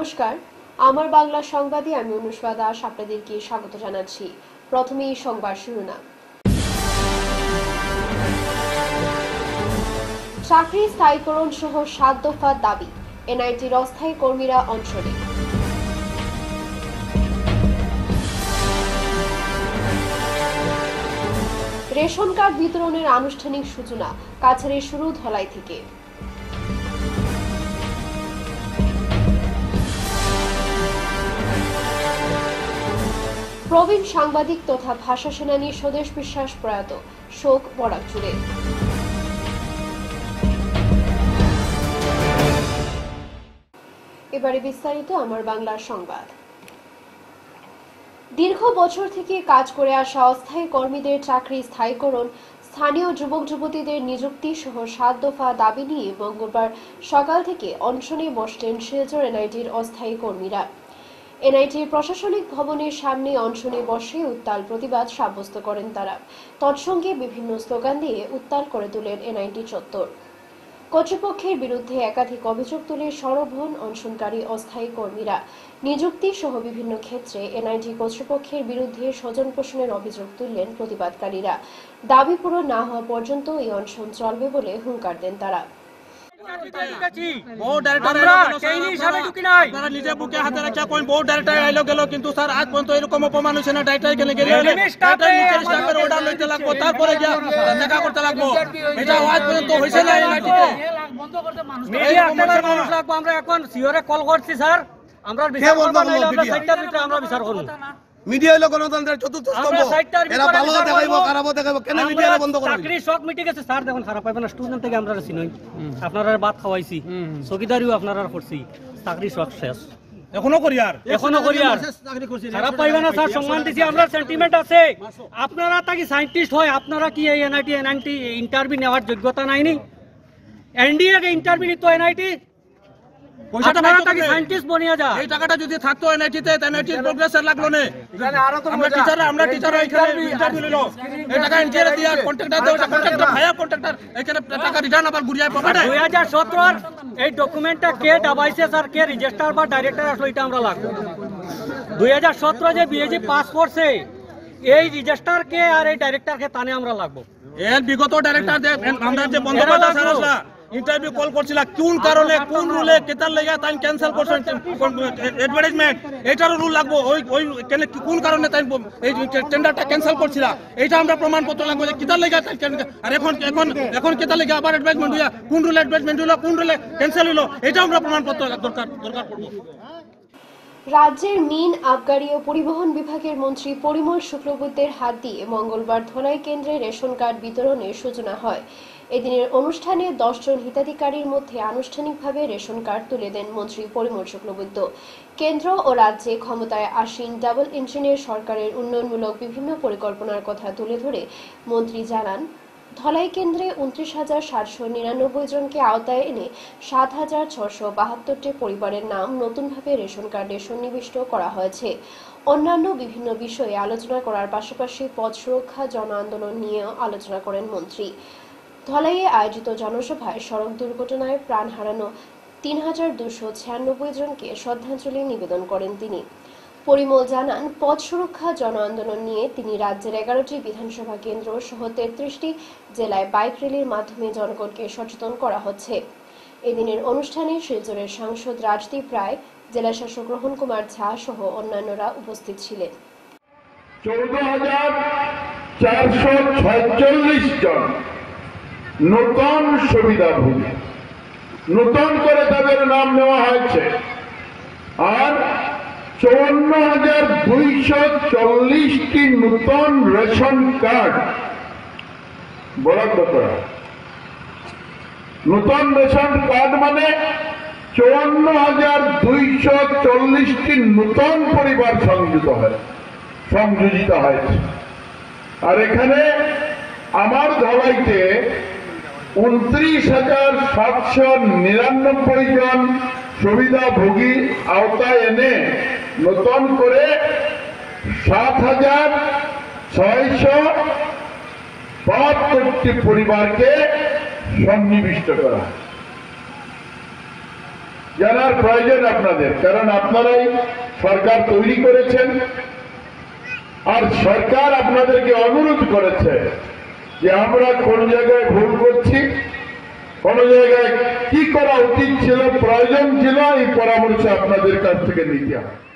নমস্কার। আমার বাংলা সংবাদে আমি অনুষ্কা দাস আপনাদেরকে স্বাগত জানাচ্ছি। প্রথমেই সংবাদ শিরোনাম। চাকরি স্থায়ীকরণ সহ সাত দফা দাবি, এনআইটির অস্থায়ী কর্মীরা অঞ্চলে। রেশন কার্ড বিতরণের আনুষ্ঠানিক সূচনা, কাছাড়ের শুরু ধলাই থেকে। প্রবীণ সাংবাদিক তথা ভাষা সেনানী স্বদেশ বিশ্বাস প্রয়াত শোক বরাক জুড়ে। এবারে বিস্তারিত আমার বাংলার সংবাদ। দীর্ঘ বছর থেকে কাজ করে আসা অস্থায়ী কর্মীদের চাকরি স্থায়ীকরণ, স্থানীয় যুবক যুবতীদের নিযুক্তি সহ সাত দফা দাবি নিয়ে মঙ্গলবার সকাল থেকে অনশনে বসলেন শিলচর এনআইটির অস্থায়ী কর্মীরা। এনআইটির প্রশাসনিক ভবনের সামনে অনশনে বসে উত্তাল প্রতিবাদ সাব্যস্ত করেন তারা। তৎসঙ্গে বিভিন্ন স্লোগান দিয়ে উত্তাল করে তোলেন এনআইটি চত্বর। কর্তৃপক্ষের বিরুদ্ধে একাধিক অভিযোগ তুলে সরব অনশনকারী অস্থায়ী কর্মীরা। নিযুক্তি সহ বিভিন্ন ক্ষেত্রে এনআইটি কর্তৃপক্ষের বিরুদ্ধে স্বজন পোষণের অভিযোগ তুললেন প্রতিবাদকারীরা। দাবি পূরণ না হওয়া পর্যন্ত এই অনশন চলবে বলে হুঙ্কার দেন তারা। নিজে বুকে হাতে রাখা কোন বহুত ডাইরেক্টর আইলো গেল কিন্তু স্যার আজ পর্যন্ত এরকম অপমান হয়েছে না ডাইরেক্টর কেন গেলে Enemy staff এ স্টাফের অর্ডার লইতে লাগবো তারপরে গিয়া দেখা করতে লাগবো। এটা আজ পর্যন্ত হয়েছে না এনআইটিতে মিডিয়া আপনাদের মানুষ লাগবো। আমরা এখন সিওরে কল করছি স্যার। আমরা বিচার করব? আমরা বিচার করব। মিডিয়া হলো গণতন্ত্রের চতুর্থ স্তম্ভ। এরা ভালো দেখাইবো খারাপও দেখাইবো কেন মিডিয়া বন্ধ করবেন চাকরি শখ মিটে গেছে স্যার দেখুন খারাপ পাইবেন না স্টুডেন্ট থেকে আমরা চিনই আপনারা ভাত খাওয়াইছি চকিদারিও আপনারা করছি চাকরি শখ শেষ। এখনও করি আর? এখনও করি আর। খারাপ পাইবেন না স্যার সম্মান দিছি আমরা সেন্টিমেন্ট আছে। আপনারা তাকি সাইন্টিস্ট হয় আপনারা কি এই এনআইটি এনআইটি ইন্টারভিউ নেওয়ার যোগ্যতা নাইনি? এনডিএ কে ইন্টারভিউ নিত এনআইটি এই টাকাটা যদি থাকতো এনআইটিতে এনআইটির প্রোগ্রেসের লাগল না। আমরা টিচার আমরা টিচার এখানে ইন্টারভিউ নিলো। এই টাকা এনজিআর দিয়া কন্ট্রাক্টর দেওয়া কন্ট্রাক্টর ভাইয়া কন্ট্রাক্টর এখানে টাকা রিটার্ন আবার ঘুরিয়ে পাঠায় দুই এই ডকুমেন্টটা কে ডাবাইছে স্যার কে রেজিস্টার বা ডাইরেক্টর আসলো এটা আমরা লাগবো। দুই হাজার সতেরো যে বিএজি পাস করছে এই রেজিস্টার কে আর এই ডাইরেক্টর কে তানে আমরা লাগবো। এর বিগত ডাইরেক্টর যে আমরা যে স্যার আসলা। ইন্টারভিউ কল করছিলা, কোন কারণে, কোন রুলে কেতার লেগে তাই ক্যান্সেল করছেন অ্যাডভার্টাইজমেন্ট এটারও রুল লাগবো, ওই ওই, কেন, কোন কারণে তাই এই টেন্ডারটা ক্যান্সেল করছিলা এটা আমরা প্রমাণপত্র লাগবো যে কেতার লেগে তাই আর এখন এখন এখন কেতার লেগে আবার অ্যাডভার্টাইজমেন্ট হইয়া, কোন রুলে অ্যাডভার্টাইজমেন্ট হলো কোন রুলে ক্যান্সেল হলো এটা আমরা প্রমাণপত্র দরকার দরকার পড়ব। রাজ্যের মিন আবগারি ও পরিবহন বিভাগের মন্ত্রী পরিমল শুক্লবৈদ্যের হাত দিয়ে মঙ্গলবার ধলাই কেন্দ্রে রেশন কার্ড বিতরণের সূচনা হয়। এদিনের অনুষ্ঠানে দশজন হিতাধিকারীর মধ্যে আনুষ্ঠানিকভাবে রেশন কার্ড তুলে দেন মন্ত্রী পরিমল শুক্লবৈদ্য। কেন্দ্র ও রাজ্যে ক্ষমতায় আসীন ডাবল ইঞ্জিনের সরকারের উন্নয়নমূলক বিভিন্ন পরিকল্পনার কথা তুলে ধরে মন্ত্রী জানান ধলাই কেন্দ্রে উনত্রিশ হাজার সাতশো নিরানব্বই জনকে আওতায় এনে সাত হাজার ছশো বাহাত্তরটি পরিবারের নাম নতুনভাবে রেশন কার্ডে সন্নিবিষ্ট করা হয়েছে। অন্যান্য বিভিন্ন বিষয়ে আলোচনা করার পাশাপাশি পথ সুরক্ষা, জন আন্দোলন নিয়েও আলোচনা করেন মন্ত্রী। ধলাইয়ে আয়োজিত জনসভায় সড়ক দুর্ঘটনায় প্রাণ হারানো তিন হাজার দুশো ছিয়ানব্বই জনকে শ্রদ্ধাঞ্জলি নিবেদন করেন তিনি। পরিমল জানান, পথ সুরক্ষা, জন আন্দোলন নিয়ে তিনি রাজ্যের এগারোটি বিধানসভা কেন্দ্র সহ তেত্রিশটি জেলায় বাইক র্যালির মাধ্যমে জনগণকে সচেতন করা হচ্ছে। এদিনের অনুষ্ঠানে শিলচরের সাংসদ রাজদীপ রায়, জেলা শাসক রোহন কুমার ঝা সহ অন্যান্যরা উপস্থিত ছিলেন। নতুন সুবিধাভোগী নতুন করে তাদের নাম নেওয়া হয়েছে। আর চৌন্ন হাজার দুইশো চল্লিশটি নূতন রেশন কার্ড। বরাদ্দ করা। নতুন রেশন কার্ড মানে চুয়ান্ন হাজার দুইশো চল্লিশটি নূতন পরিবার সংযুক্ত হয় সংযোজিত হয়েছে। আর এখানে আমার ধলাইতে উনত্রিশ হাজার সাতশো নিরানব্বই জন সুবিধাভোগী আওতায় এনে নতুন করে সাত হাজার ছয়শো বাহাত্তরটি পরিবারকে সন্নিবিষ্ট করা। জানার প্রয়োজন আপনাদের, কারণ আপনারাই সরকার তৈরি করেছেন আর সরকার আপনাদেরকে অনুরোধ করেছে যে আমরা কোন জায়গায় ভুল করছি, কোন জায়গায় কি করা উচিত ছিল, প্রয়োজন ছিল, এই পরামর্শ আপনাদের কাছ থেকে নিতে হবে।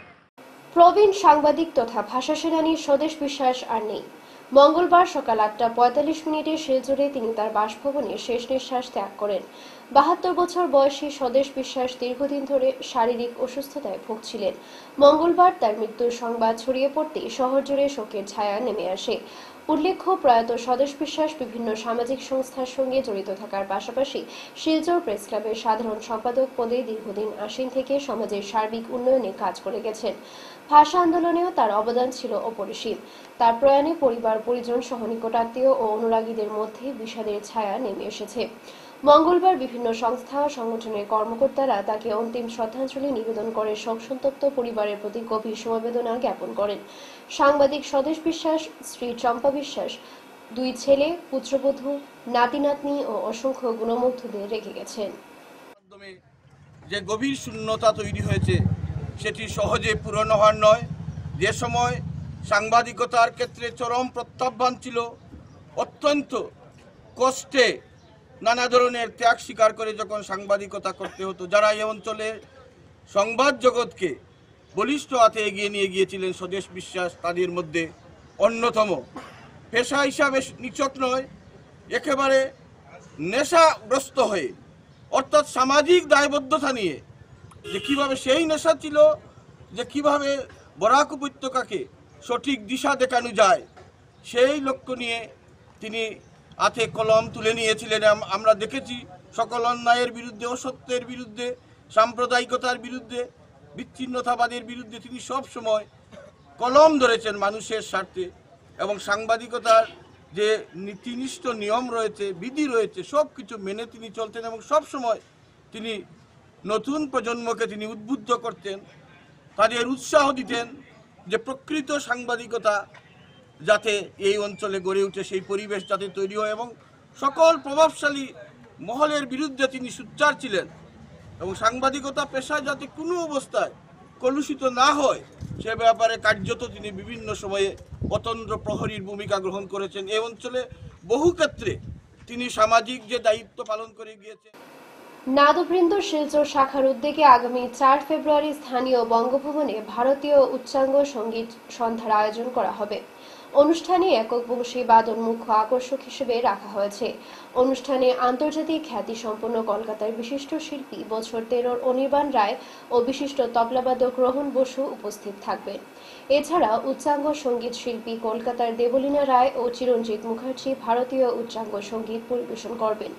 প্রবীণ সাংবাদিক তথা ভাষা সেনানী স্বদেশ বিশ্বাস আর নেই। মঙ্গলবার সকাল আটটা পঁয়তাল্লিশ মিনিটে শিলচরে তিনি তার বাসভবনে শেষ নিঃশ্বাস ত্যাগ করেন। বাহাত্তর বছর বয়সী স্বদেশ বিশ্বাস দীর্ঘদিন ধরে শারীরিক অসুস্থতায় ভুগছিলেন। মঙ্গলবার তার মৃত্যুর সংবাদ ছড়িয়ে পড়তে শহর জুড়ে শোকের ছায়া নেমে আসে। উল্লেখ্য, প্রয়াত স্বদেশ বিশ্বাস বিভিন্ন সামাজিক সংস্থার সঙ্গে জড়িত থাকার পাশাপাশি শিলচর প্রেস ক্লাবের সাধারণ সম্পাদক পদে দীর্ঘদিন আসীন থেকে সমাজের সার্বিক উন্নয়নে কাজ করে গেছেন। ভাষা আন্দোলনেও তার অবদান ছিল অপরিসীম। তার প্রয়াণে পরিবার, পরিজন সহ নিকটাত্মীয় ও অনুরাগীদের মধ্যে বিষাদের ছায়া নেমে এসেছে। মঙ্গলবার বিভিন্ন সংস্থা ও সংগঠনের কর্মকর্তারা তাকে অন্তিম শ্রদ্ধাঞ্জলি নিবেদন করে শোকসন্তপ্ত পরিবারের প্রতি গভীর সমবেদনা জ্ঞাপন করেন। সাংবাদিক স্বদেশ বিশ্বাস, শ্রী চম্পা বিশ্বাস, দুই ছেলে, পুত্রবধূ নাতি নাতনি ও অসংখ্য গুণমুগ্ধদের রেখে গেছেন। যে গভীর শূন্যতা তৈরি হয়েছে, সেটি সহজে পূরণ হওয়ার নয়। যে সময় সাংবাদিকতার ক্ষেত্রে চরম প্রত্যাহ্বান ছিল, অত্যন্ত কষ্টে নানা ধরনের ত্যাগ স্বীকার করে যখন সাংবাদিকতা করতে হতো, যারা এই অঞ্চলে সংবাদ জগৎকে বলিষ্ঠ হাতে এগিয়ে নিয়ে গিয়েছিলেন স্বদেশ বিশ্বাস তাদের মধ্যে অন্যতম। পেশা হিসাবে নিচক নয়, একেবারে নেশাগ্রস্ত হয়ে। অর্থাৎ সামাজিক দায়বদ্ধতা নিয়ে। যে কীভাবে সেই নেশা ছিল, যে কীভাবে বরাক উপত্যকাকে সঠিক দিশা দেখানো যায়, সেই লক্ষ্য নিয়ে তিনি হাতে কলম তুলে নিয়েছিলেন। আম- আমরা দেখেছি সকল অন্যায়ের বিরুদ্ধে, অসত্যের বিরুদ্ধে, সাম্প্রদায়িকতার বিরুদ্ধে বিচ্ছিন্নতাবাদের বিরুদ্ধে তিনি সব সময় কলম ধরেছেন মানুষের স্বার্থে এবং সাংবাদিকতার যে নীতিনিষ্ঠ নিয়ম রয়েছে, বিধি রয়েছে সব কিছু মেনে তিনি চলতেন এবং সব সময় তিনি নতুন প্রজন্মকে তিনি উদ্বুদ্ধ করতেন, তাদের উৎসাহ দিতেন যে প্রকৃত সাংবাদিকতা যাতে এই অঞ্চলে গড়ে উঠে, সেই পরিবেশ যাতে তৈরি হয় এবং সকল প্রভাবশালী মহলের বিরুদ্ধে তিনি সুচ্চার ছিলেন। এবং সাংবাদিকতা পেশা যাতে কোনো অবস্থায় কলুষিত না হয়, সে ব্যাপারে কার্যত তিনি বিভিন্ন সময়ে অতন্ত্র প্রহরীর ভূমিকা গ্রহণ করেছেন। এই অঞ্চলে বহু ক্ষেত্রে তিনি সামাজিক যে দায়িত্ব পালন করে গিয়েছেন। নাদবৃন্দ শিলচর শাখার উদ্যোগে আগামী চার ফেব্রুয়ারি স্থানীয় বঙ্গভবনে ভারতীয় উচ্চাঙ্গ সংগীত সন্ধ্যার আয়োজন করা হবে। অনুষ্ঠানে একক বংশী বাদন মুখ্য আকর্ষক হিসেবে রাখা হয়েছে। অনুষ্ঠানে আন্তর্জাতিক খ্যাতিসম্পন্ন কলকাতার বিশিষ্ট শিল্পী বছর তেরোর অনির্বাণ রায় ও বিশিষ্ট তবলাবাদক রোহন বসু উপস্থিত থাকবেন। এছাড়া উচ্চাঙ্গ সংগীত শিল্পী কলকাতার দেবলীনা রায় ও চিরঞ্জিত মুখার্জি ভারতীয় উচ্চাঙ্গ সংগীত পরিবেশন করবেন।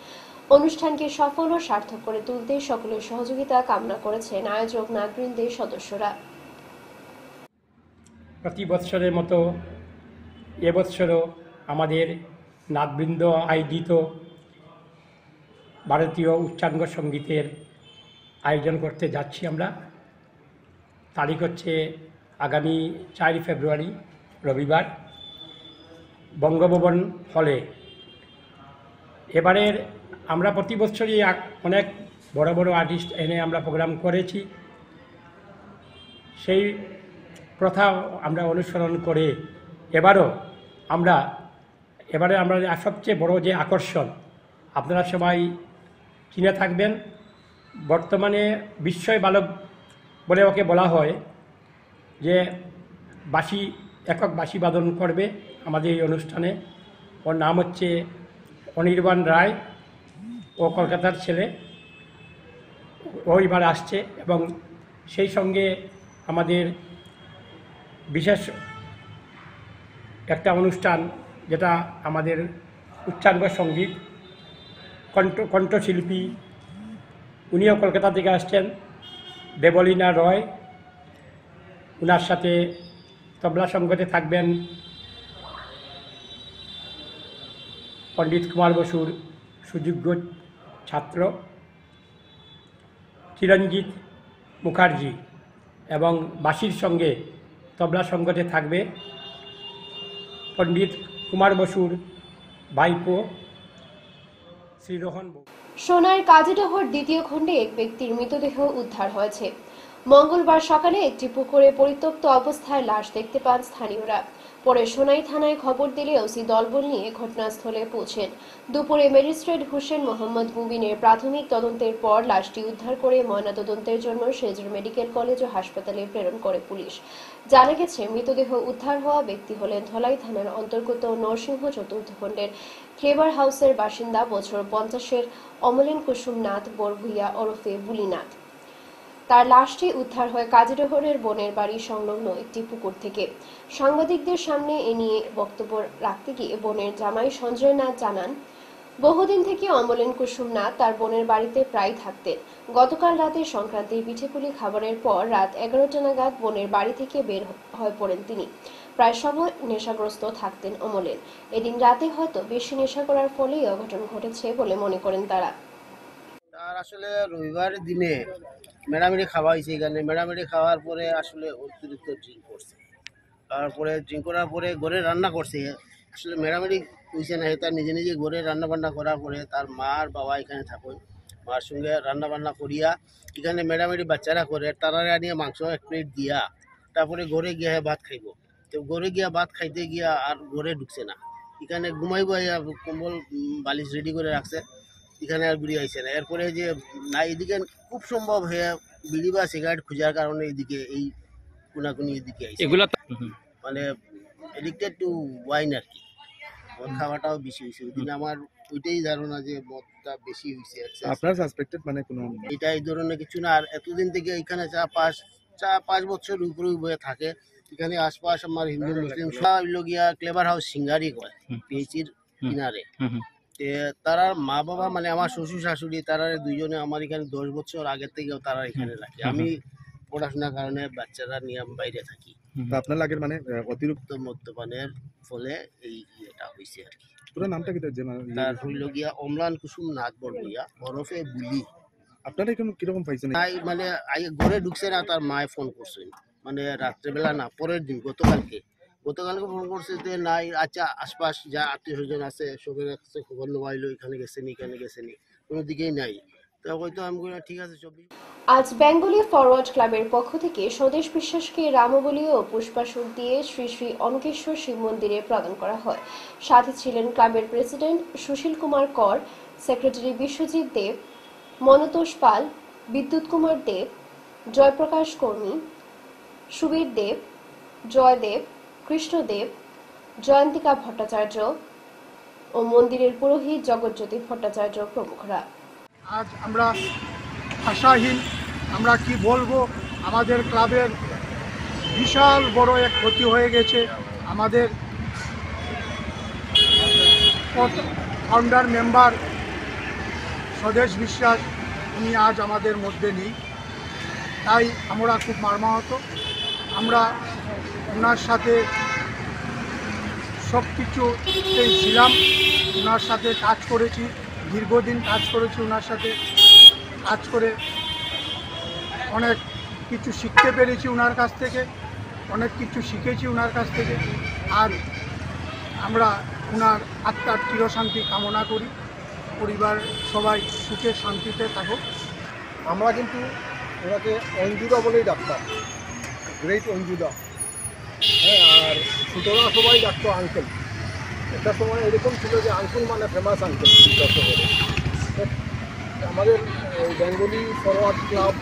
অনুষ্ঠানকে সফল ও সার্থক করে তুলতে সকলের সহযোগিতা কামনা করেছেন আয়োজক নাগবৃন্দের সদস্যরা। প্রতি বৎসরের মতো এবৎসরও আমাদের নাদবৃন্দ আয়োজিত ভারতীয় উচ্চাঙ্গ সঙ্গীতের আয়োজন করতে যাচ্ছি আমরা। তারিখ হচ্ছে আগামী চারই ফেব্রুয়ারি, রবিবার, বঙ্গভবন হলে। এবারের আমরা প্রতি বছরই অনেক বড় বড় আর্টিস্ট এনে আমরা প্রোগ্রাম করেছি। সেই প্রথা আমরা অনুসরণ করে এবারও আমরা, এবারে আমরা সবচেয়ে বড় যে আকর্ষণ, আপনারা সবাই চিনে থাকবেন, বর্তমানে বিস্ময় বালক বলে ওকে বলা হয় যে বাসি একক বাসি বাদন করবে আমাদের এই অনুষ্ঠানে। ওর নাম হচ্ছে অনির্বাণ রায়, ও কলকাতার ছেলে। ও এবার আসছে এবং সেই সঙ্গে আমাদের বিশেষ একটা অনুষ্ঠান যেটা আমাদের উচ্চাঙ্গ সংগীত, কণ্ঠ, কণ্ঠশিল্পী, উনিও কলকাতা থেকে আসছেন, দেবলীনা রয়। ওনার সাথে তবলা সঙ্গতে থাকবেন পণ্ডিত কুমার বসুর সুযোগ্য ছাত্র চিরঞ্জিত মুখার্জি এবং বাঁশির সঙ্গে তবলা সঙ্গতে থাকবে পণ্ডিত কুমার বসুর ভাইপো শ্রী রোহন সোনার কাজীডহর দ্বিতীয় খণ্ডে এক ব্যক্তির মৃতদেহ উদ্ধার হয়েছে। মঙ্গলবার সকালে একটি পুকুরে পরিত্যক্ত অবস্থায় লাশ দেখতে পান স্থানীয়রা। পরে সোনাই থানায় খবর দিলে ওসি দলবল নিয়ে ঘটনাস্থলে পৌঁছেন। দুপুরে ম্যাজিস্ট্রেট হোসেন মোহাম্মদ মুবিনের প্রাথমিক তদন্তের পর লাশটি উদ্ধার করে ময়নাতদন্তের জন্য সেজুর মেডিকেল কলেজ ও হাসপাতালে প্রেরণ করে পুলিশ। জানা গেছে, মৃতদেহ উদ্ধার হওয়া ব্যক্তি হলেন ধলাই থানার অন্তর্গত নরসিংহ চতুর্থ খণ্ডের ক্লেবার হাউসের বাসিন্দা বছর পঞ্চাশের অমলেন কুসুম নাথ বরভুইয়া ওরফে বুলিনাথ। তার লাশটি উদ্ধার হয় কাজীডহরের বনের বাড়ি সংলগ্ন একটি পুকুর থেকে। সাংবাদিকদের সামনে এ নিয়ে বক্তব্য রাখতে গিয়ে বনের জামাই সঞ্জয় নাথ জানান, বহুদিন থেকে অমলেন কুসুম নাথ তার বোনের বাড়িতে প্রায় থাকতেন। গতকাল রাতে সংক্রান্তির পিঠেপুলি খাবারের পর রাত এগারোটা নাগাদ বোনের বাড়ি থেকে বের হয়ে পড়েন তিনি। প্রায় সময় নেশাগ্রস্ত থাকতেন অমলেন এদিন রাতে হয়তো বেশি নেশা করার ফলেই অঘটন ঘটেছে বলে মনে করেন তারা। তার আসলে রবিবার দিনে মেরামেরি খাওয়া হয়েছে এখানে। মেরামেরি খাওয়ার পরে আসলে অতিরিক্ত ড্রিঙ্ক করছে। তারপরে ড্রিঙ্ক করার পরে ঘরে রান্না করছে। আসলে মেরামেরি হয়েছে না তার নিজে নিজে ঘরে রান্না বান্না করার পরে তার মার বাবা এখানে থাকুন। মার সঙ্গে রান্না বান্না করিয়া এখানে মেরামেরি বাচ্চারা করে তারা আনিয়ে মাংস এক প্লেট দিয়া তারপরে ঘরে গিয়া ভাত খাইব। তো ঘরে গিয়া ভাত খাইতে গিয়া আর ঘরে ঢুকছে না। এখানে ঘুমাইব কম্বল বালিশ রেডি করে রাখছে। এখানে আর ঘুরে আইছে না। এরপরে যে না এদিকে খুব সম্ভব হয়ে বিড়ি বা সিগারেট খোঁজার কারণে এদিকে এই কোনাকুনি এদিকে আইছে। এগুলা মানে এডিক্টেড টু ওয়াইন আর কি। মদ খাওয়াটাও বেশি হয়েছে। ওই দিন আমার ওইটাই ধারণা যে মদটা বেশি হয়েছে। আপনার সাসপেক্টেড মানে কোনো এটা এই ধরনের কিছু না। আর এতদিন থেকে এখানে চা পাঁচ চা পাঁচ বছর উপরে বয়ে থাকে। এখানে আশপাশ আমার হিন্দু মুসলিম সব লোক গিয়া ক্লেভার হাউস সিঙ্গারি কয় পিএইচির কিনারে। তে তারার মা বাবা মানে আমার শ্বশুর শাশুড়ি তারা দুইজনে আমার এখানে দশ বছর আগের থেকেও তারা এখানে রাখে আমি পড়াশোনার কারণে বাচ্চারা নিয়ে আমি বাইরে থাকি। আপনার লাগের মানে অতিরিক্ত? মদ্যপানের ফলে এই ইয়েটা হয়েছে আর কি। পুরো নামটা কি তার যে মানে? ইয়ে- তার হইল গিয়া অম্লান কুসুম নাথ বড়িয়া ওরফে বুলি। আপনারা এরকম কীরকম পাইছেন? তাই মানে আই- ঘরে ঢুকছে না তার মায়ে ফোন করছে। মানে রাত্রেবেলা না পরের দিন গতকালকে। গতকালকে ফোন করছে যে, নাই আচ্ছা আশপাশ যা আত্মীয় স্বজন আছে সবের কাছে খবর নেওয়া হইল, এখানে গেছেনি এখানে গেছেনি। কোনো দিকেই নাই। আজ বেঙ্গলি ফরওয়ার্ড ক্লাবের পক্ষ থেকে স্বদেশ বিশ্বাসকে রামবলি ও পুষ্পাসুর দিয়ে শ্রী শ্রী অঙ্কেশ্বর শিব মন্দিরে প্রদান করা হয়। সাথে ছিলেন ক্লাবের প্রেসিডেন্ট সুশীল কুমার কর, সেক্রেটারি বিশ্বজিৎ দেব, মনতোষ পাল, বিদ্যুৎ কুমার দেব, জয়প্রকাশ কর্মী, সুবীর দেব জয়দেব কৃষ্ণদেব, জয়ন্তিকা ভট্টাচার্য ও মন্দিরের পুরোহিত জগৎজ্যোতি ভট্টাচার্য প্রমুখরা। আজ আমরা ভাষাহীন, আমরা কি বলব? আমাদের ক্লাবের বিশাল বড় এক ক্ষতি হয়ে গেছে। আমাদের ফাউন্ডার মেম্বার স্বদেশ বিশ্বাস, উনি আজ আমাদের মধ্যে নেই। তাই আমরা খুব মারমাহত। আমরা ওনার সাথে সব কিছুতেই ছিলাম, ওনার সাথে কাজ করেছি, দীর্ঘদিন কাজ করেছি ওনার সাথে। কাজ করে অনেক কিছু শিখতে পেরেছি ওনার কাছ থেকে, অনেক কিছু শিখেছি ওনার কাছ থেকে। আর আমরা ওনার আত্মার চিরশান্তি কামনা করি। পরিবার সবাই সুখে শান্তিতে থাকুক। আমরা কিন্তু ওনাকে অঞ্জুদা বলেই ডাকতাম গ্রেট অঞ্জুদা। হ্যাঁ আর ছোটরা সবাই ডাকতো আঙ্কেল একটা সময় এরকম ছিল যে আঙ্কুল মানে ফেমাস আঙ্কেল শহরে আমাদের বেঙ্গলি ফরওয়ার্ড ক্লাব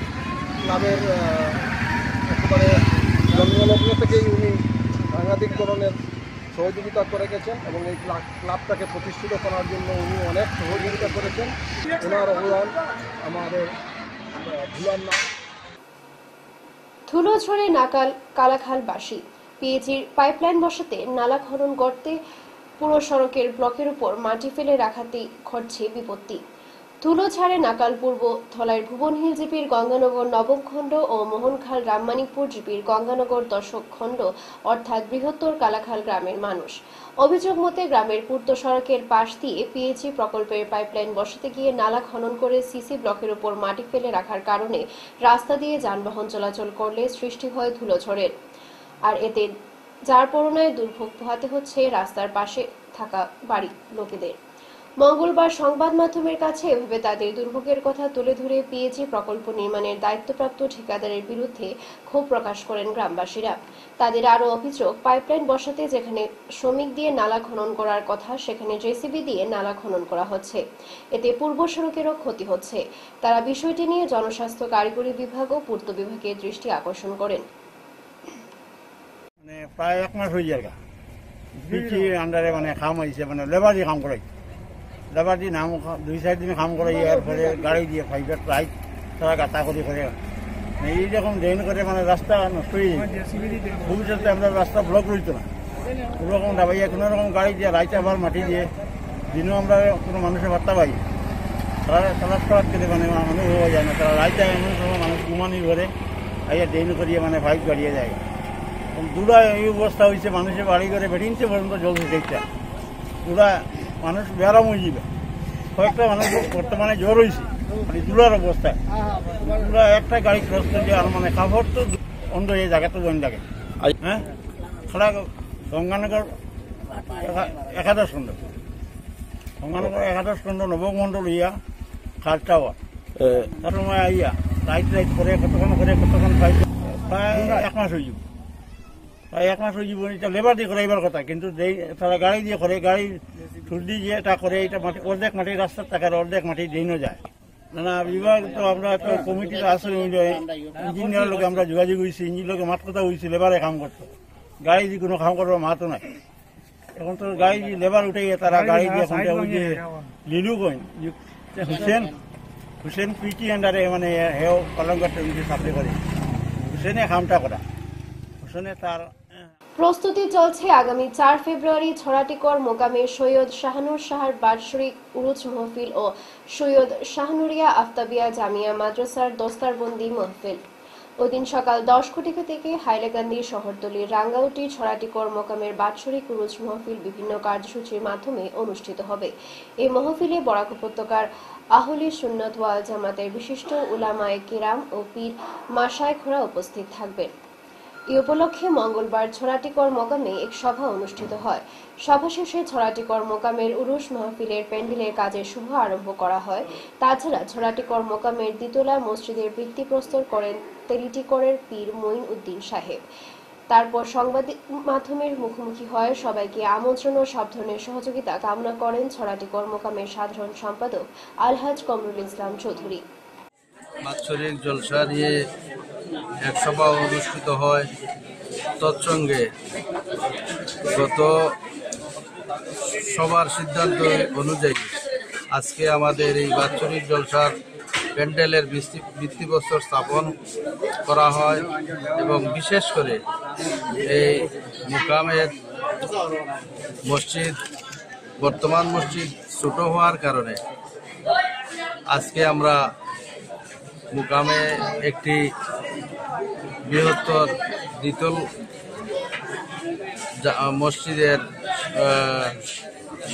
ক্লাবের একেবারে জন্মলগ্ন থেকেই উনি সাংঘাতিককরণের সহযোগিতা করে গেছেন এবং এই ক্লাবটাকে প্রতিষ্ঠিত করার জন্য উনি অনেক সহযোগিতা করেছেন। ওনার অবদান আমাদের ভুলার না। ধুলোঝড়ে নাকাল কালাখালবাসী। পিএইচির পাইপলাইন বসাতে নালা খনন গর্তে পুরো সড়কের ব্লকের উপর মাটি ফেলে রাখাতেই ঘটছে বিপত্তি। ধুলোঝাড়ে নাকাল পূর্ব ধলাইয়ের ভুবনহিল জিপির গঙ্গানগর নবম খণ্ড ও মোহনখাল রামমানিকপুর জিপির গঙ্গানগর দশক খণ্ড, অর্থাৎ বৃহত্তর কালাখাল গ্রামের মানুষ। অভিযোগ মতে গ্রামের পূর্ত সড়কের পাশ দিয়ে পিএইচি প্রকল্পের পাইপলাইন বসাতে গিয়ে নালা খনন করে সিসি ব্লকের উপর মাটি ফেলে রাখার কারণে রাস্তা দিয়ে যানবাহন চলাচল করলে সৃষ্টি হয় ধুলোঝড়ের আর এতে যার পরনায় দুর্ভোগ পোহাতে হচ্ছে রাস্তার পাশে থাকা বাড়ি লোকেদের। মঙ্গলবার সংবাদ মাধ্যমের কাছে এভাবে তাদের দুর্ভোগের কথা তুলে ধরে পিএজি প্রকল্প নির্মাণের দায়িত্বপ্রাপ্ত ঠিকাদারের বিরুদ্ধে ক্ষোভ প্রকাশ করেন গ্রামবাসীরা। তাদের আরও অভিযোগ, পাইপলাইন বসাতে যেখানে শ্রমিক দিয়ে নালা খনন করার কথা, সেখানে জেসিবি দিয়ে নালা খনন করা হচ্ছে। এতে পূর্ব সড়কেরও ক্ষতি হচ্ছে। তারা বিষয়টি নিয়ে জনস্বাস্থ্য কারিগরি বিভাগ ও পূর্ত বিভাগের দৃষ্টি আকর্ষণ করেন। মানে প্রায় এক মাস হয়ে যায় পিচি আন্ডারে মানে কাম হয়েছে মানে লেবার দিয়ে কাম করাই লেবার দিয়ে নাম দুই চার দিন কাম করাই এর ফলে গাড়ি দিয়ে ফাইবার প্রায় তারা গাতা করে করে মানে এইরকম ড্রেন করে মানে রাস্তা নষ্ট ভবিষ্যতে আমরা রাস্তা ব্লক রইতো না কোনো রকম দাবাইয়া কোনো রকম গাড়ি দিয়ে রাইতে আবার মাটি দিয়ে। দিনও আমরা কোনো মানুষের বার্তা পাই তারা তালাশ করার কেটে মানে মানুষ হওয়া যায় না তারা রাইতে মানুষ মানুষ ঘুমানি ঘরে আইয়া ড্রেন করিয়ে মানে ফাইভ গাড়িয়ে যায়। দুরা এই অবস্থা হয়েছে মানুষের বাড়ি করে বেরিয়েছে পর্যন্ত জল ঢুকেছে দুরা মানুষ বেড়াম হয়ে যাবে। কয়েকটা মানুষ বর্তমানে জ্বর হয়েছে মানে দুলার অবস্থায় দুরা একটা গাড়ি ক্রস করছে আর মানে কাপড় তো অন্ধ এই জায়গা তো বন্ধ থাকে। হ্যাঁ? খেলা গঙ্গানগর একা- একাদশ খণ্ড। গঙ্গানগর একাদশ খণ্ড নবমণ্ডল ইয়া খাল টাওয়ার। তার সময় আইয়া রাইট রাইট করে কতক্ষণ করে কতক্ষণ পাই প্রায় এক মাস হয়ে যাব। এক হয়ে যাব এটা লেবার দিয়ে করাইবার কথা, কিন্তু তারা গাড়ি দিয়ে করে, গাড়ি ঠুল দিয়ে এটা করে, এটা মাটি, অর্ধেক মাটি রাস্তার টাকার অর্ধেক মাটি দিনও যায়। না বিভাগ তো আমরা তো কমিটিতে আসলে ইঞ্জিনিয়ার লোক আমরা যোগাযোগ হয়েছি ইঞ্জিন লোকে মাঠ কথা হয়েছি লেবারে কাম করতো। গাড়ি দিয়ে কোনো কাম করবার মাতো নাই। এখন তো গাড়ি দিয়ে লেবার উঠে গিয়ে তারা গাড়ি দিয়ে এখন ওই যে লিলু কইন হুসেন হুসেন পিটি আন্ডারে মানে হেও কলঙ্কার সাপ্লাই করে। হুসেনে কামটা করা। হুসেনে তার প্রস্তুতি চলছে আগামী চার ফেব্রুয়ারি ছড়াটিকর মোকামে সৈয়দ শাহানুর শাহর বার্ষিক উরুজ মহফিল ও সৈয়দ শাহনুরিয়া আফতাবিয়া জামিয়া মাদ্রাসার দস্তারবন্দি মহফিল। ওই দিন সকাল দশ ঘটিকা থেকে হাইলাকান্দি শহরতলির রাঙ্গাউটি ছড়াটিকর মোকামের বাৎসরিক উরুজ মহফিল বিভিন্ন কার্যসূচির মাধ্যমে অনুষ্ঠিত হবে। এই মহফিলে বরাক উপত্যকার আহলি সুন্নত ওয়াল জামাতের বিশিষ্ট উলামায়ে কিরাম ও পীর মাসায় মাসায়খরা উপস্থিত থাকবেন। এই উপলক্ষে মঙ্গলবার ছড়াটিকর মোকামে এক সভা অনুষ্ঠিত হয়। সভা শেষে ছড়াটিকর মোকামের উরুশ মাহফিলের প্যান্ডেলের কাজের শুভ আরম্ভ করা হয়। তাছাড়া ছড়াটিকর মোকামের দ্বিতলা মসজিদের ভিত্তিপ্রস্তর করেন তেলিটিকরের পীর মঈন উদ্দিন সাহেব। তারপর সংবাদ মাধ্যমের মুখোমুখি হয় সবাইকে আমন্ত্রণ ও সব ধরনের সহযোগিতা কামনা করেন ছড়াটিকর মোকামের সাধারণ সম্পাদক আলহাজ কমরুল ইসলাম চৌধুরী। বাৎসরিক জলসা নিয়ে এক সভা অনুষ্ঠিত হয় তৎসঙ্গে। গত সবার সিদ্ধান্ত অনুযায়ী আজকে আমাদের এই বাৎসরিক জলসার প্যান্ডেলের ভিত্তি- ভিত্তিপ্রস্তর স্থাপন করা হয় এবং বিশেষ করে এই মুকামের মসজিদ, বর্তমান মসজিদ ছোট হওয়ার কারণে আজকে আমরা মুকামে একটি বৃহত্তর দ্বিতল মসজিদের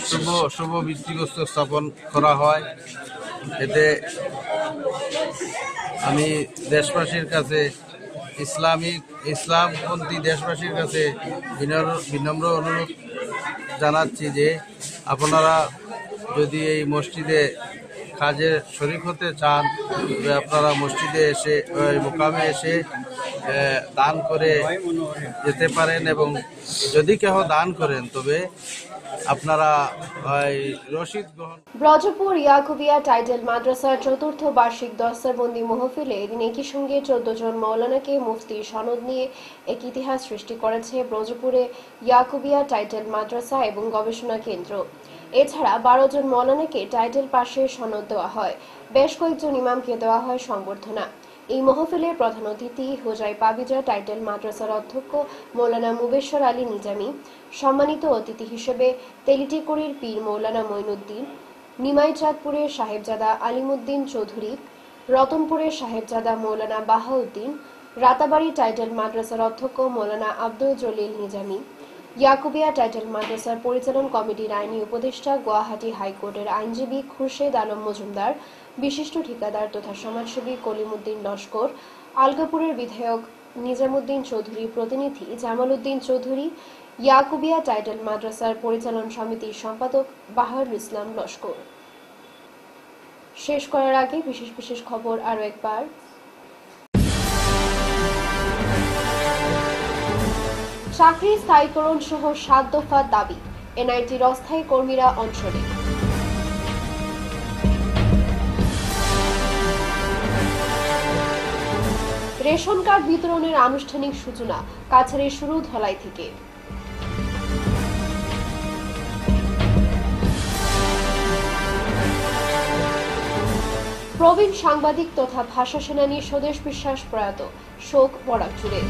শুভ শুভ ভিত্তিগ্রস্ত স্থাপন করা হয়। এতে আমি দেশবাসীর কাছে ইসলামিক ইসলামপন্থী দেশবাসীর কাছে বিনম্র অনুরোধ জানাচ্ছি যে আপনারা যদি এই মসজিদে কাজে শরিক হতে চান, তবে আপনারা মসজিদে এসে মোকামে এসে দান করে যেতে পারেন এবং যদি কেহ দান করেন, তবে আপনারা ব্রজপুর ইয়াকুবিয়া টাইটেল মাদ্রাসার চতুর্থ বার্ষিক দস্তারবন্দি মহফিলে এদিন একই সঙ্গে চোদ্দ জন মৌলানাকে মুফতির সনদ নিয়ে এক ইতিহাস সৃষ্টি করেছে ব্রজপুরে ইয়াকুবিয়া টাইটেল মাদ্রাসা এবং গবেষণা কেন্দ্র। এছাড়া বারো জন মৌলানাকে টাইটেল পাশে সনদ দেওয়া হয়। বেশ কয়েকজন ইমামকে দেওয়া হয় সংবর্ধনা। এই মহফিলের প্রধান অতিথি হোজাই পাবিজা, টাইটেল মাদ্রাসার অধ্যক্ষ মৌলানা মুবেশ্বর আলী নিজামি, সম্মানিত অতিথি হিসেবে তেলিটিকুড়ির পীর মৌলানা মঈনুদ্দিন নিমাইচাঁদপুরের সাহেবজাদা আলিমুদ্দিন চৌধুরী, রতনপুরের সাহেবজাদা মৌলানা বাহাউদ্দিন, রাতাবাড়ি টাইটেল মাদ্রাসার অধ্যক্ষ মৌলানা আব্দুল জলিল নিজামী ইয়াকুবিয়া টাইটেল মাদ্রাসার পরিচালন কমিটির আইনি উপদেষ্টা, গুয়াহাটি হাইকোর্টের আইনজীবী খুরশেদ আলম মজুমদার, বিশিষ্ট ঠিকাদার তথা সমাজসেবী কলিমুদ্দিন লস্কর, আলগাপুরের বিধায়ক নিজামুদ্দিন চৌধুরী প্রতিনিধি জামাল উদ্দিন চৌধুরী, ইয়াকুবিয়া টাইটেল মাদ্রাসার পরিচালন সমিতির সম্পাদক বাহারুল ইসলাম লস্কর। শেষ করার আগে বিশেষ বিশেষ খবর আরও একবার। চাকরি স্থায়ীকরণ সহ সাত দফা দাবি এনআইটির অস্থায়ী কর্মীরা অনশনে রেশন কার্ড বিতরণের আনুষ্ঠানিক সূচনা কাছাড়ের শুরু ধলাই থেকে। প্রবীণ সাংবাদিক তথা ভাষা সেনানী স্বদেশ বিশ্বাস প্রয়াত শোক বরাক জুড়ে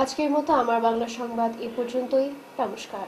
আজকের মতো আমার বাংলা সংবাদ এ পর্যন্তই। নমস্কার।